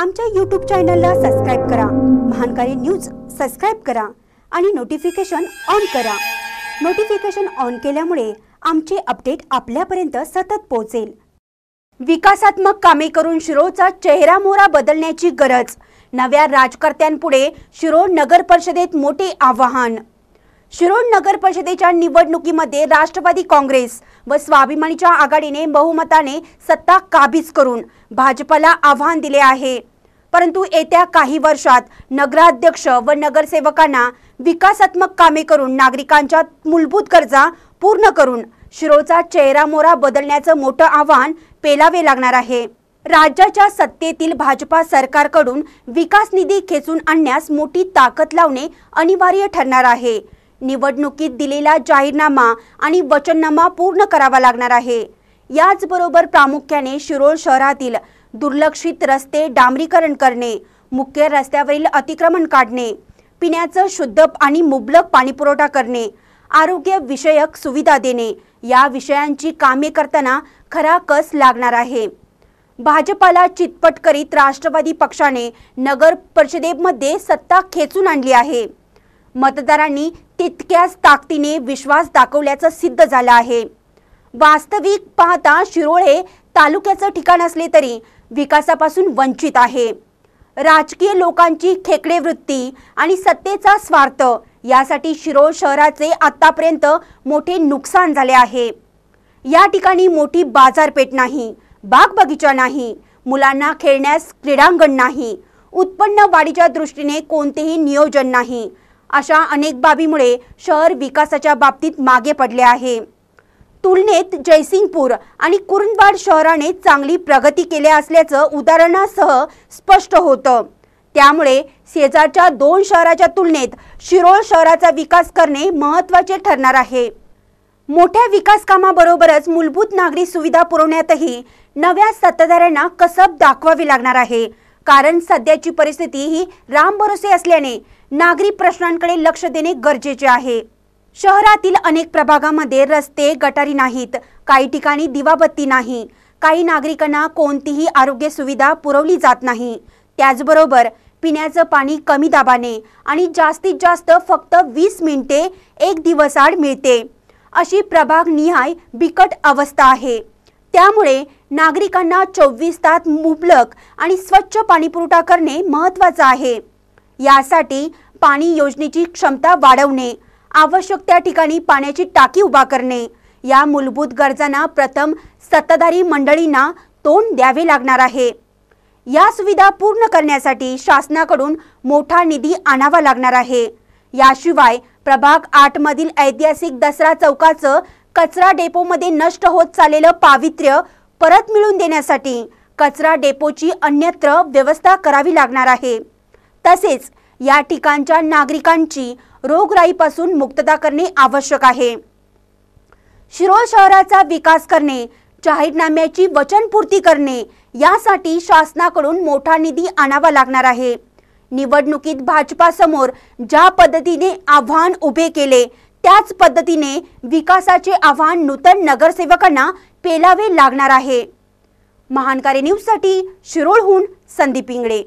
आमच्या यूट्यूब चॅनलला सबस्क्राईब करा. महानकारी न्यूज सबस्क्राईब करा आणि नोटिफिकेशन ऑन करा. नोटिफिकेशन ऑन केल्यामुळे आमचे अपडेट आपल्यापर्यंत सतत पोहोचेल. विकासात्मक कामे करून शिरोचा चेहरा मोहरा बदलण्याची गरज. नव्या राजकर्त्यांपुढे शिरोळ नगर परिषदेत मोठे आवाहन. शिरोळ नगर परिषदेच्या निवडणुकीमध्ये राष्ट्रवादी काँग्रेस व स्वाभिमानीच्या आघाडीने बहुमताने सत्ता काबीज करून भाजपला आव्हान दिले आहे. परंतु येत्या काही वर्षात नगराध्यक्ष व नगरसेवकांना विकासात्मक कामे करून नागरिकांच्या मूलभूत गरजा पूर्ण करून शिरोळचा चेहरामोरा बदलण्याचं मोठं आव्हान पेलावे लागणार आहे. राज्याच्या सत्तेतील भाजपा सरकारकडून विकास निधी खेचून आणण्यास मोठी ताकद लावणे अनिवार्य ठरणार आहे. निवडणुकीत दिलेला जाहीरनामा आणि वचननामा पूर्ण करावा लागणार आहे. याचबरोबर प्रामुख्याने शिरोळ शहरातील दुर्लक्षित रस्ते डांबरीकरण करणे मुख्य रस्त्यावरील अतिक्रमण काढणे पिण्याचं शुद्ध आणि मुबलक पाणीपुरवठा करणे आरोग्य विषयक सुविधा देणे या विषयांची कामे करताना खरा कस लागणार आहे. भाजपाला चितपट करीत राष्ट्रवादी पक्षाने नगर परिषदेमध्ये सत्ता खेचून आणली आहे. मतदारांनी तितक्याच ताकदीने विश्वास दाखवल्याचं सिद्ध झालं आहे. वास्तविक पाहता शिरोळे तालुक्याचं ठिकाण असले तरी विकासापासून वंचित आहे. राजकीय लोकांची खेकडे वृत्ती आणि सत्तेचा स्वार्थ यासाठी शिरोळ शहराचे आतापर्यंत मोठे नुकसान झाले आहे. या ठिकाणी मोठी बाजारपेठ नाही बाग बगीचा नाही मुलांना खेळण्यास क्रीडांगण नाही उत्पन्न वाढीच्या दृष्टीने कोणतेही नियोजन नाही अशा अनेक बाबीमुळे शहर विकासाच्या बाबतीत मागे पडले आहे. तुलनेत जयसिंगपूर आणि कुरुंदवाड शहराने चांगली प्रगती केल्या असल्याचं उदाहरणासह स्पष्ट होतं. त्यामुळे शेजारच्या दोन शहराच्या तुलनेत शिरोळ शहराचा विकास करणे महत्त्वाचे ठरणार आहे. मोठ्या विकास कामाबरोबरच मूलभूत नागरी सुविधा पुरवण्यातही नव्या सत्ताधाऱ्यांना कसब दाखवावी लागणार आहे. कारण सध्याची परिस्थिती ही राम भरोसे असल्याने नागरी प्रश्नांकडे लक्ष देणे गरजेचे आहे. शहरातील अनेक प्रभागामध्ये रस्ते गटारी नाहीत. काही ठिकाणी दिवाबत्ती नाही. काही नागरिकांना कोणतीही आरोग्य सुविधा पुरवली जात नाही. त्याचबरोबर पिण्याचं पाणी कमी दाबाने आणि जास्तीत जास्त फक्त वीस मिनिटे एक दिवस आड मिळते. अशी प्रभाग निहाय बिकट अवस्था आहे. त्यामुळे नागरिकांना चोवीस तास मुबलक आणि स्वच्छ पाणीपुरवठा करणे महत्त्वाचं आहे. यासाठी पाणी योजनेची क्षमता वाढवणे आवश्यक त्या ठिकाणी पाण्याची टाकी उभा करणे. या मूलभूत गरजांना प्रथम सत्ताधारी मंडळींना तोंड द्यावे लागणार आहे. या सुविधा पूर्ण करण्यासाठी शासनाकडून मोठा निधी आणावा लागणार आहे. याशिवाय प्रभाग आठ मधील ऐतिहासिक दसरा चौकाचं कचरा डेपोमध्ये नष्ट होत चाललेलं पावित्र्य परत मिळवून देण्यासाठी कचरा डेपोची अन्यत्र व्यवस्था करावी लागणार आहे. तसेच या ठिकाणच्या नागरिकांची रोगराईपासून मुक्तता करणे आवश्यक आहे. शिरोळ शहराचा विकास करणे जाहीरनाम्याची वचनपूर्ती करणे यासाठी शासनाकडून मोठा निधी आणावा लागणार आहे. निवडणुकीत भाजपासमोर ज्या पद्धतीने आव्हान उभे केले त्याच पद्धतीने विकासाचे आव्हान नूतन नगरसेवकांना पेलावे लागणार आहे. महानकारी न्यूजसाठी शिरोळहून संदीप इंगळे.